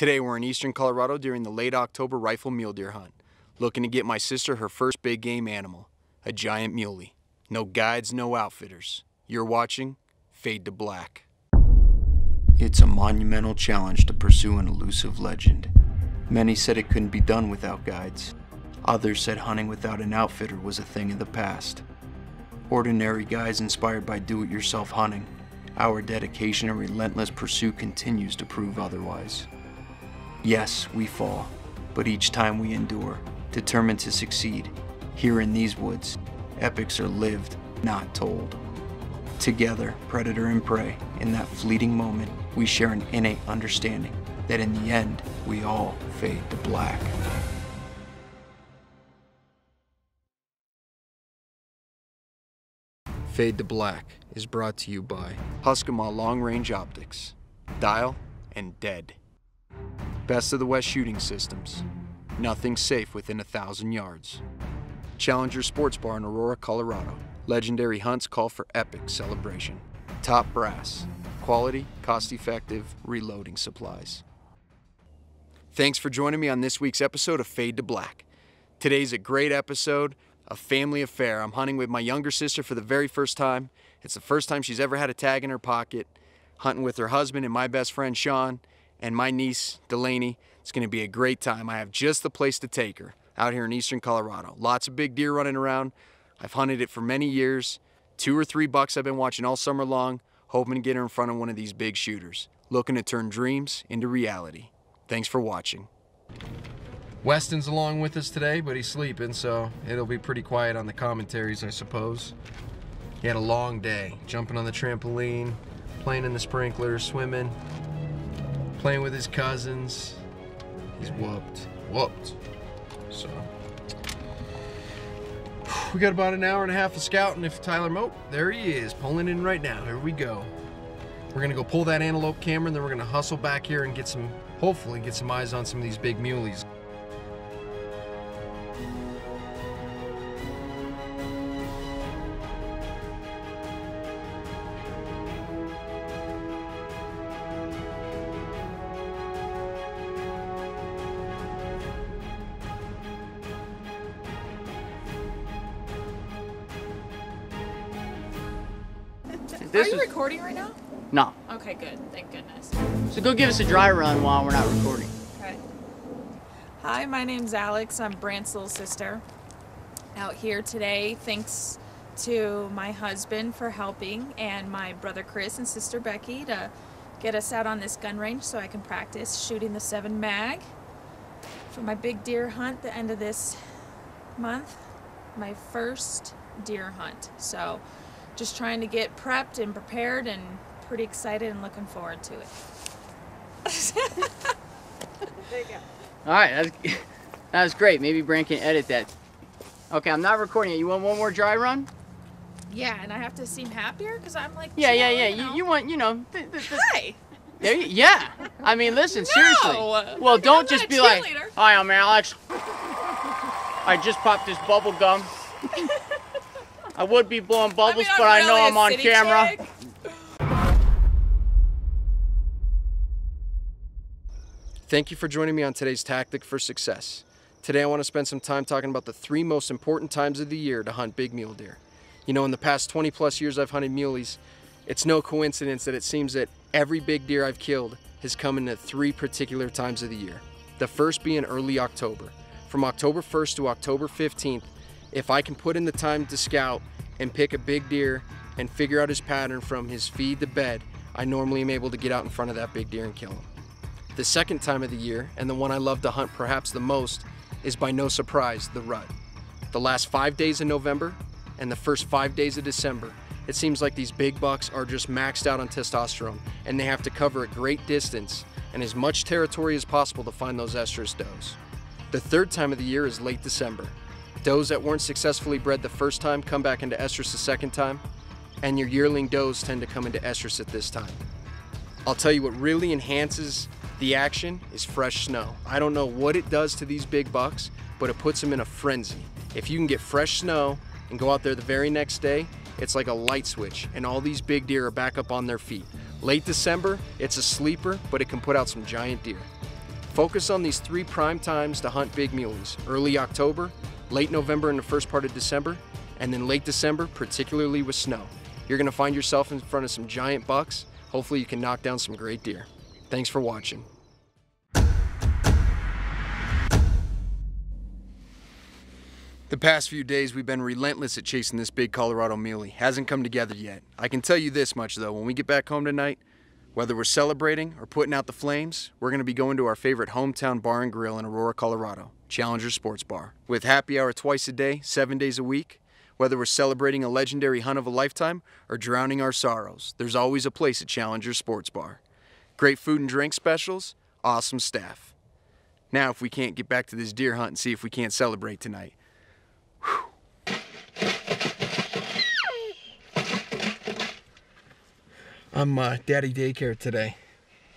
Today we're in eastern Colorado during the late October rifle mule deer hunt, looking to get my sister her first big game animal, a giant muley. No guides, no outfitters. You're watching Fade to Black. It's a monumental challenge to pursue an elusive legend. Many said it couldn't be done without guides. Others said hunting without an outfitter was a thing of the past. Ordinary guys inspired by do-it-yourself hunting, our dedication and relentless pursuit continues to prove otherwise. Yes, we fall, but each time we endure, determined to succeed. Here in these woods, epics are lived, not told. Together, predator and prey, in that fleeting moment, we share an innate understanding that in the end, we all fade to black. Fade to Black is brought to you by Huskemaw Long Range Optics, Dial, and Dead. Best of the West Shooting Systems. Nothing safe within a thousand yards. Challenger Sports Bar in Aurora, Colorado. Legendary hunts call for epic celebration. Top brass. Quality, cost effective reloading supplies. Thanks for joining me on this week's episode of Fade to Black. Today's a great episode, a family affair. I'm hunting with my younger sister for the very first time. It's the first time she's ever had a tag in her pocket. Hunting with her husband and my best friend Sean and my niece Delaney. It's going to be a great time. I have just the place to take her out here in eastern Colorado. Lots of big deer running around. I've hunted it for many years. Two or three bucks I've been watching all summer long, hoping to get her in front of one of these big shooters. Looking to turn dreams into reality. Thanks for watching. Weston's along with us today, but he's sleeping, so it'll be pretty quiet on the commentaries, I suppose. He had a long day, jumping on the trampoline, playing in the sprinklers, swimming, playing with his cousins. He's whooped, whooped. So, we got about an hour and a half of scouting. If Tyler Moat, there he is, pulling in right now. Here we go. We're gonna go pull that antelope camera, and then we're gonna hustle back here and get some, hopefully, get some eyes on some of these big muleys. No. Okay, good. Thank goodness. So go give us a dry run while we're not recording. Okay. Hi, my name's Alex. I'm Brandt's little sister. Out here today, thanks to my husband for helping, and my brother Chris and sister Becky to get us out on this gun range so I can practice shooting the seven mag for my big deer hunt the end of this month. My first deer hunt. So just trying to get prepped and prepared and pretty excited and looking forward to it. There you go. All right, that's, that was great. Maybe Brandt can edit that. Okay, I'm not recording it. You want one more dry run? Yeah, and I have to seem happier because I'm like. Yeah, yeah, yeah. You, You, know. you want, you know. Th- th- th- Hi. there you, yeah. I mean, listen, seriously. No. Well, I'm don't not just be like, "Hi, I'm Alex. I just popped this bubble gum. I would be blowing bubbles, I mean, but I know I'm on camera." chick. Thank you for joining me on today's Tactic for Success. Today I want to spend some time talking about the three most important times of the year to hunt big mule deer. You know, in the past 20 plus years I've hunted muleys, it's no coincidence that it seems that every big deer I've killed has come in at three particular times of the year. The first being early October. From October 1st to October 15th, if I can put in the time to scout and pick a big deer and figure out his pattern from his feed to bed, I normally am able to get out in front of that big deer and kill him. The second time of the year, and the one I love to hunt perhaps the most, is by no surprise the rut. The last five days of November and the first five days of December, it seems like these big bucks are just maxed out on testosterone and they have to cover a great distance and as much territory as possible to find those estrus does. The third time of the year is late December. Does that weren't successfully bred the first time come back into estrus the second time, and your yearling does tend to come into estrus at this time. I'll tell you what really enhances the action is fresh snow. I don't know what it does to these big bucks, but it puts them in a frenzy. If you can get fresh snow and go out there the very next day, it's like a light switch, and all these big deer are back up on their feet. Late December, it's a sleeper, but it can put out some giant deer. Focus on these three prime times to hunt big muleys early October, late November and the first part of December, and then late December, particularly with snow. You're gonna find yourself in front of some giant bucks. Hopefully, you can knock down some great deer. Thanks for watching. The past few days, we've been relentless at chasing this big Colorado muley. Hasn't come together yet. I can tell you this much though, when we get back home tonight, whether we're celebrating or putting out the flames, we're gonna be going to our favorite hometown bar and grill in Aurora, Colorado, Challenger Sports Bar. With happy hour twice a day, seven days a week, whether we're celebrating a legendary hunt of a lifetime or drowning our sorrows, there's always a place at Challenger Sports Bar. Great food and drink specials, awesome staff. Now, if we can't get back to this deer hunt and see if we can't celebrate tonight, I'm uh, daddy daycare today,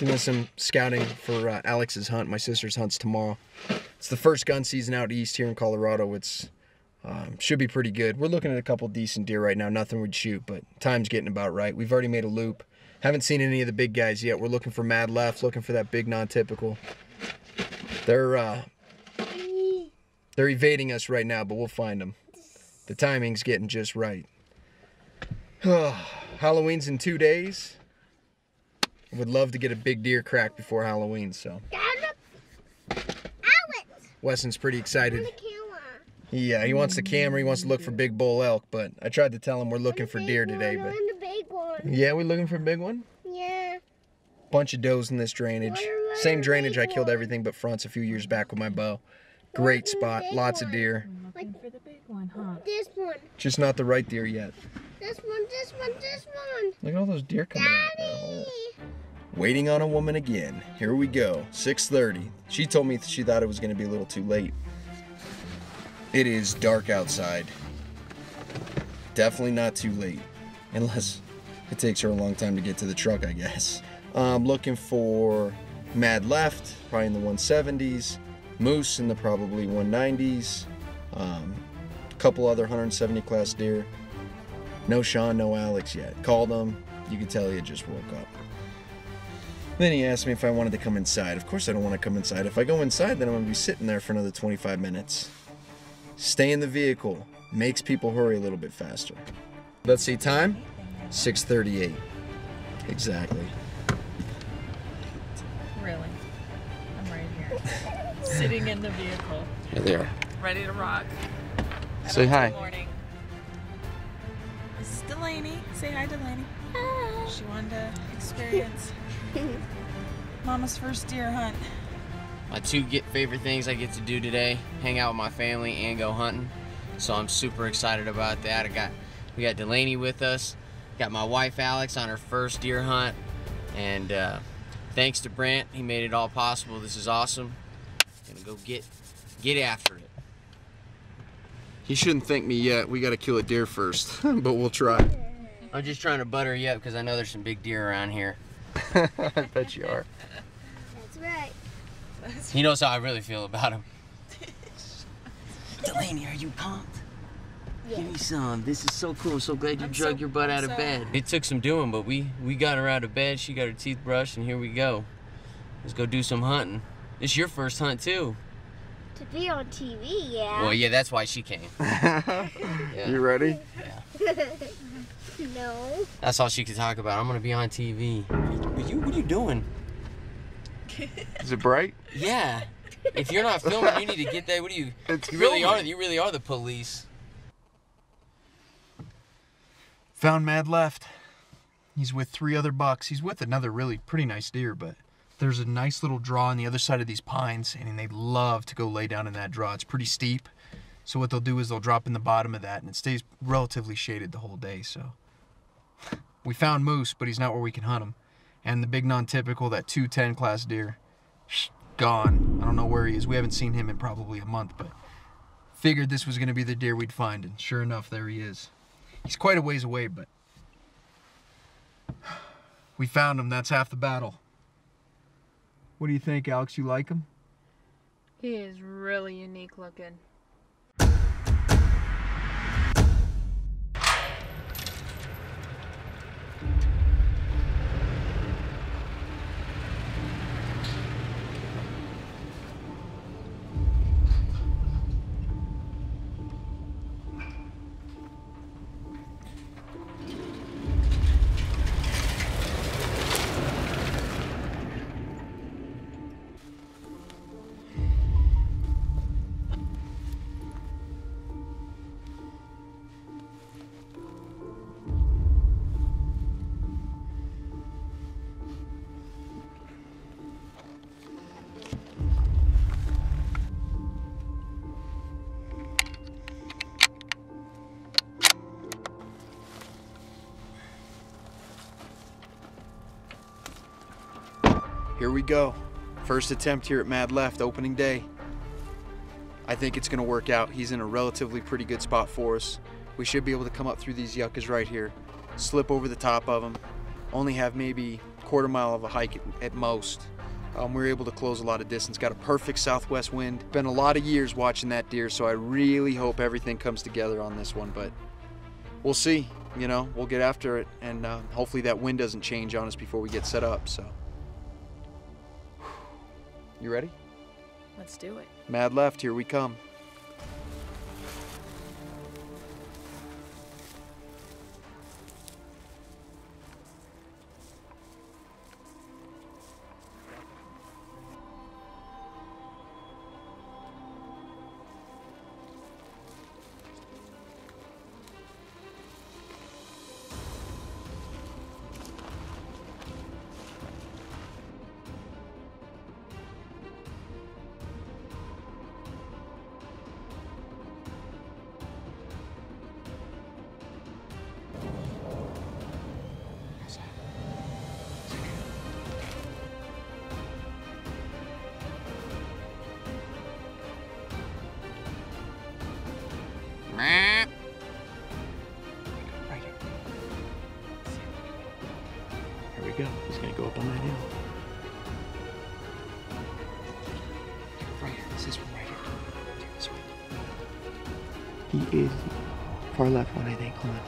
doing some scouting for uh, Alex's hunt. My sister's hunts tomorrow. It's the first gun season out east here in Colorado. It's um, should be pretty good. We're looking at a couple decent deer right now. Nothing we'd shoot, but time's getting about right. We've already made a loop. Haven't seen any of the big guys yet. We're looking for mad left, looking for that big non-typical. They're uh, they're evading us right now, but we'll find them. The timing's getting just right. Halloween's in two days. Would love to get a big deer crack before Halloween, so. Alex! Weston's pretty excited. Yeah. He, wants the camera, he wants to look for big bull elk, but I tried to tell him we're looking for deer today, but. I want the big one. Yeah, we looking for a big one? Yeah. Bunch of does in this drainage. Same drainage I killed one? everything but fronts a few years back with my bow. Great spot, big lots of deer. Looking for the big one, huh? This one. Just not the right deer yet. This one. This one. This one. Look at all those deer coming out of Daddy! hole. Waiting on a woman again. Here we go. 6:30. She told me she thought it was going to be a little too late. It is dark outside. Definitely not too late. Unless it takes her a long time to get to the truck, I guess. I'm looking for Mad Left, probably in the 170s. Moose in the probably 190s. Um, a couple other 170 class deer. No Sean, no Alex yet. Called him. You could tell he had just woke up. Then he asked me if I wanted to come inside. Of course I don't want to come inside. If I go inside, then I'm going to be sitting there for another 25 minutes. Stay in the vehicle. Makes people hurry a little bit faster. Let's see time. 6:38. Exactly. Really? I'm right here. Sitting in the vehicle, Here they are. ready to rock. Say hi. Good morning. This is Delaney. Say hi, Delaney. She wanted to experience Mama's first deer hunt. My two get favorite things I get to do today: hang out with my family and go hunting. So I'm super excited about that. I got we got Delaney with us, got my wife Alex on her first deer hunt, and uh, thanks to Brandt, he made it all possible. This is awesome. Gonna go get get after it. He shouldn't thank me yet. We got to kill a deer first, but we'll try. I'm just trying to butter you up because I know there's some big deer around here. I bet you are. That's right. He knows how I really feel about him. Delaney, are you pumped? Give me some. This is so cool. I'm so glad you I'm drug so- your butt I'm out of so- bed. It took some doing, but we we got her out of bed. She got her teeth brushed, and here we go. Let's go do some hunting. It's your first hunt too. To be on TV, yeah. Well, yeah, that's why she came. Yeah. You ready? Yeah. no. That's all she could talk about. I'm gonna be on TV. What you what are you doing? Is it bright? Yeah. If you're not filming, you need to get that. What are you? It's You really are. You really are the police. Found Mad Left. He's with three other bucks. He's with another really pretty nice deer, but there's a nice little draw on the other side of these pines, and they love to go lay down in that draw. It's pretty steep. So what they'll do is they'll drop in the bottom of that, and it stays relatively shaded the whole day. So we found moose, but he's not where we can hunt him. And the big non-typical, that 210 class deer, gone. I don't know where he is. We haven't seen him in probably a month, but figured this was going to be the deer we'd find, and sure enough, there he is. He's quite a ways away, but we found him. That's half the battle. What do you think, Alex? You like him? He is really unique looking. Here we go. First attempt here at Mad Left, opening day. I think it's gonna work out. He's in a relatively pretty good spot for us. We should be able to come up through these yuccas right here, slip over the top of them, only have maybe quarter mile of a hike at, at most. Um, we were able to close a lot of distance. Got a perfect southwest wind. Been a lot of years watching that deer, so I really hope everything comes together on this one. But we'll see. You know, we'll get after it, and uh, hopefully that wind doesn't change on us before we get set up. So, you ready? Let's do it. Mad left, here we come. Go. He's gonna go up on that hill. Right here. This is one right here. This. He is far left one, I think. Hold on.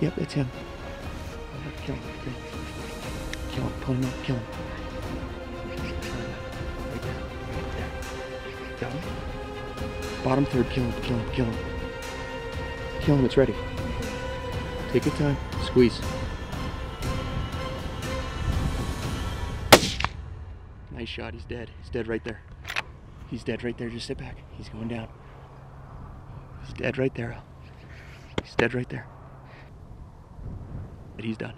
Yep, it's him. Kill him. Kill him. Kill him. Pull him up. Kill him. Right there. Right there. Got him? Bottom third, kill him, kill him, kill him. Kill him, it's ready. Take your time. Squeeze. Nice shot, he's dead. He's dead right there. He's dead right there, just sit back. He's going down. He's dead right there. He's dead right there. But he's done.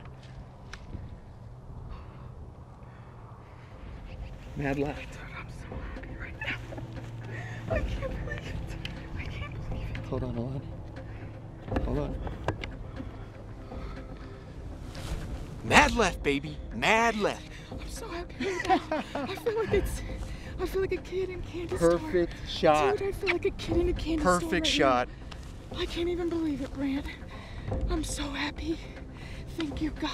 Mad left. I'm so happy right now. I can't believe it. I can't believe it. Hold on, hold on. Hold on. Mad left, baby. Mad left. I'm so happy right now. I feel like it's. I feel like a kid in a candy store. Perfect shot. Dude, I feel like a kid in a candy store. Perfect right shot. now. I can't even believe it, Brandt. I'm so happy. Thank you, God.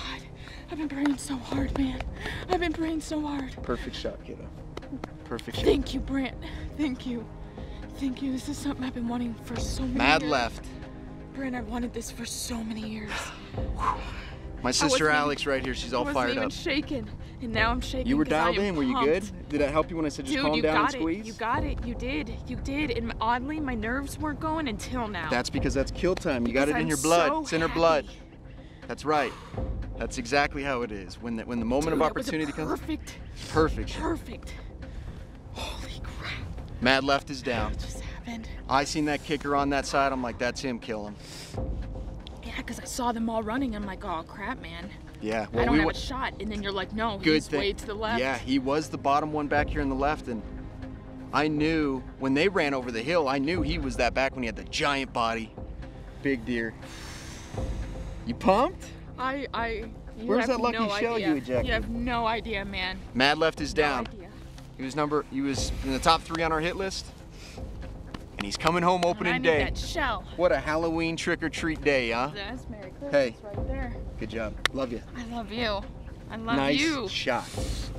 I've been praying so hard, man. I've been praying so hard. Perfect shot, kiddo. Perfect shot. Thank you, Brandt. Thank you. Thank you. This is something I've been wanting for so many Mad years. left. Brandt, I've wanted this for so many years. My sister Alex right here. She's all fired up. I wasn't even up. shaking, and now I'm shaking. You were I dialed in. Were you good? Did that help you when I said just Dude, calm down and squeeze? it. You got it. You did. You did. And oddly, my nerves weren't going until now. That's because that's kill time. You got it in your blood. so it's in her happy. blood. That's right. That's exactly how it is. When the, when the moment Dude, of that was a opportunity comes, Perfect. perfect. Perfect. Holy crap! Mad left is down. What just happened? I seen that kicker on that side. I'm like, that's him. Kill him. Because I saw them all running. I'm like, oh crap, man. Yeah. I don't we have a shot. And then you're like, no, good he's thing. way to the left. Yeah, he was the bottom one back here in the left, and I knew when they ran over the hill, I knew he was that back when he had the giant body, big deer. You pumped? I, I. You Where's have that lucky no shell you ejected? You have no idea, man. Mad left is down. No idea. He was number. He was in the top three on our hit list, and he's coming home opening day. that shell. What a Halloween trick or treat day, huh? That's Merry Christmas Hey. right there. Good job. Love you. I love you. I love nice you. shot.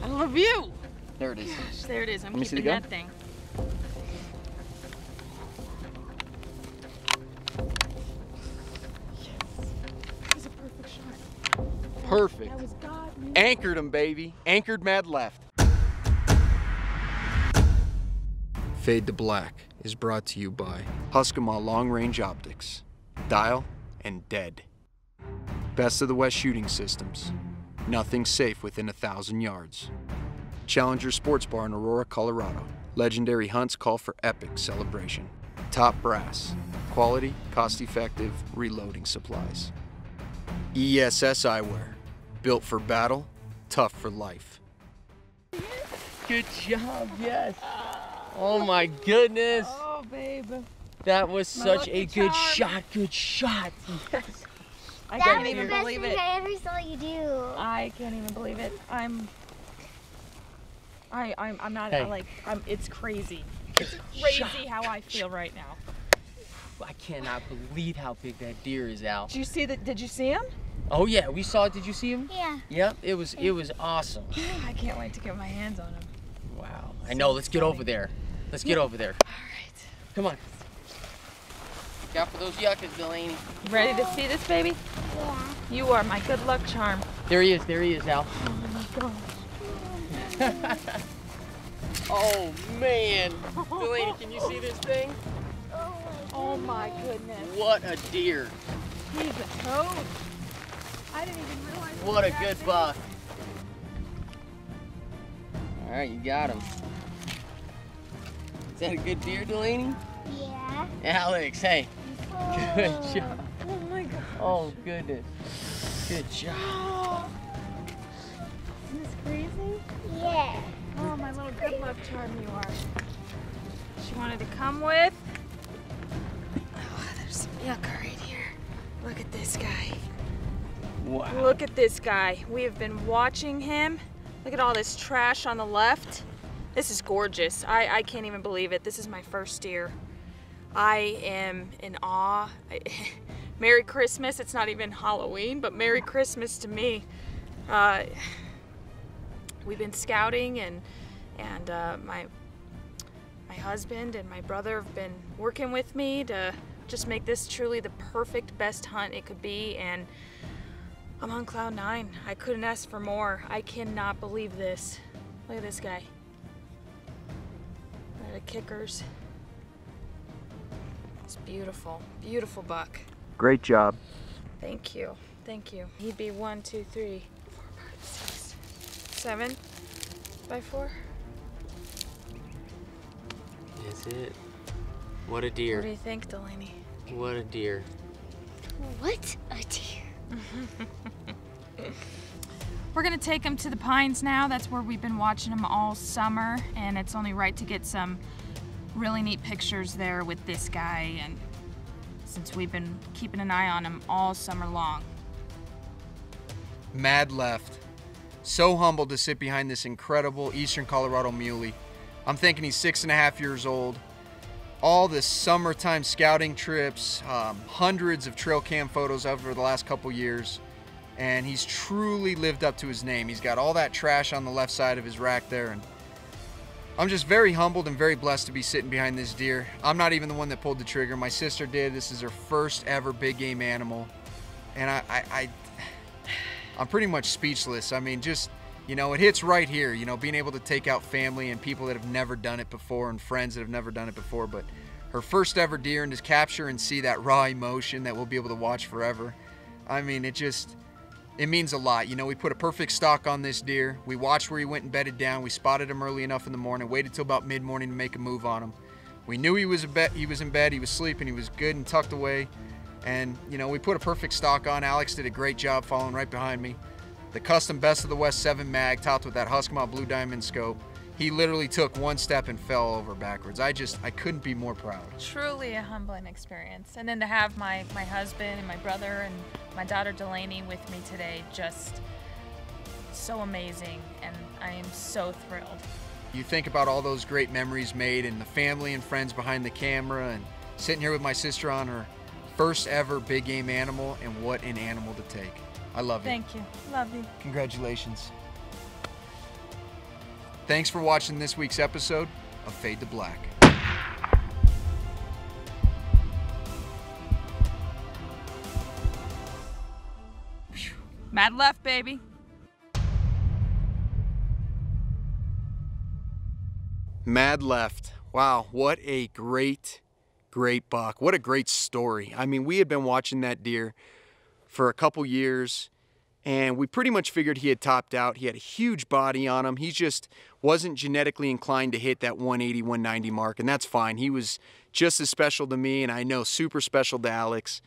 I love you. There it is. Gosh, there it is. I'm Let me see the keeping that thing. Yes. That was a perfect shot. Perfect. That was God. Anchored him, baby. Anchored mad left. Fade to Black is brought to you by Huskemaw Long Range Optics. Dial and dead. Best of the West Shooting Systems. Nothing safe within a thousand yards. Challenger Sports Bar in Aurora, Colorado. Legendary hunts call for epic celebration. Top Brass. Quality, cost effective reloading supplies. ESS Eyewear. Built for battle, tough for life. Good job, yes. Oh my goodness. Oh, babe. That was My such a good charm. shot. Good shot. Yes. I I that can't was even the best believe thing it. I ever saw you do. I can't even believe it. I'm. I I'm, I'm not Hey. like I'm. It's crazy. It's crazy how I feel right now. I cannot believe how big that deer is, Al. Did you see that? Did you see him? Oh yeah, we saw it. Did you see him? Yeah. Yep, it was it was awesome. I can't wait to get my hands on him. Wow. I know. Let's get over there. Let's get over there. All right. Come on. Got for those yuccas, Delaney. Ready to see this baby? Yeah. You are my good luck charm. There he is. There he is, Al. Oh my gosh. Oh man. Delaney, can you see this thing? Oh my Oh goodness. What a deer. He's a toad. I didn't even realize. he What a was that good big. buck. All right, you got him. Is that a good deer, Delaney? Yeah. Alex, hey. Good Oh. job. Oh my god. Oh goodness. Good job. Isn't this crazy? Yeah. Oh, my little good luck charm you are. She wanted to come with. Oh, there's some yucca right here. Look at this guy. Wow. Look at this guy. We have been watching him. Look at all this trash on the left. This is gorgeous. I, I can't even believe it. This is my first deer. I am in awe. Merry Christmas. It's not even Halloween, but Merry Christmas to me. Uh, we've been scouting and and uh, my my husband and my brother have been working with me to just make this truly the perfect best hunt it could be and I'm on cloud nine. I couldn't ask for more. I cannot believe this. Look at this guy. Look at the kickers. It's beautiful. Beautiful buck. Great job. Thank you. Thank you. He'd be one, two, three, four, five, six, seven by four. Is it. What a deer. What do you think, Delaney? What a deer. What a deer. We're gonna take him to the Pines now. That's where we've been watching him all summer, and it's only right to get some really neat pictures there with this guy. And since we've been keeping an eye on him all summer long, Mad left. So humbled to sit behind this incredible Eastern Colorado muley. I'm thinking he's six and a half years old. All the summertime scouting trips, um, hundreds of trail cam photos over the last couple years, and he's truly lived up to his name. He's got all that trash on the left side of his rack there, and I'm just very humbled and very blessed to be sitting behind this deer. I'm not even the one that pulled the trigger. My sister did. This is her first ever big game animal, and I, I, I I'm pretty much speechless. I mean, just, you know, it hits right here, you know, being able to take out family and people that have never done it before and friends that have never done it before. But her first ever deer and to capture and see that raw emotion that we'll be able to watch forever. I mean, it just, it means a lot. You know, we put a perfect stock on this deer. We watched where he went and bedded down. We spotted him early enough in the morning, waited till about mid morning to make a move on him. We knew he was a bet. He was in bed. He was sleeping. He was good and tucked away. And, you know, we put a perfect stock on. Alex did a great job following right behind me. The custom Best of the West 7 mag topped with that Huskemaw Blue Diamond scope. He literally took one step and fell over backwards. I just, I couldn't be more proud. truly a humbling experience. And then to have my my husband and my brother and my daughter Delaney with me today, just so amazing, and I am so thrilled. You think about all those great memories made and the family and friends behind the camera and sitting here with my sister on her first ever big game animal and what an animal to take. I love you. Thank you. Love you. Congratulations. Thanks for watching this week's episode of Fade to Black. Mad left, baby. Mad Left. Wow, what a great, great buck. What a great story. I mean, we had been watching that deer for a couple years and we pretty much figured he had topped out. He had a huge body on him. He just wasn't genetically inclined to hit that 180, 190 mark, and that's fine. He was just as special to me, and I know super special to Alex.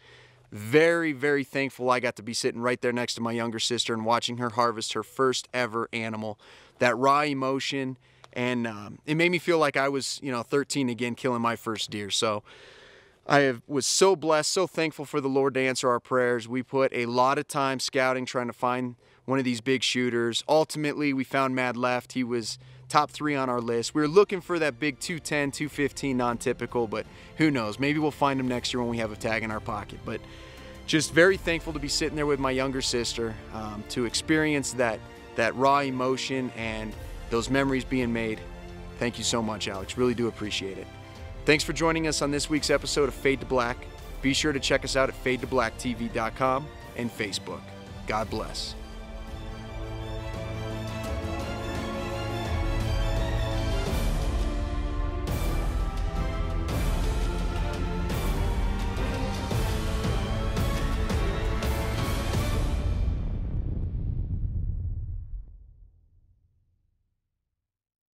Very, very thankful I got to be sitting right there next to my younger sister and watching her harvest her first ever animal. That raw emotion, and um, it made me feel like I was, you know, 13 again, killing my first deer. So I have, was so blessed, so thankful for the Lord to answer our prayers. We put a lot of time scouting, trying to find one of these big shooters. Ultimately, we found Mad Left. He was top three on our list. We were looking for that big 210, 215 non typical, but who knows? Maybe we'll find him next year when we have a tag in our pocket. But just very thankful to be sitting there with my younger sister um, to experience that, that raw emotion and those memories being made. Thank you so much, Alex. Really do appreciate it. Thanks for joining us on this week's episode of Fade to Black. Be sure to check us out at fadetoblacktv.com and Facebook. God bless.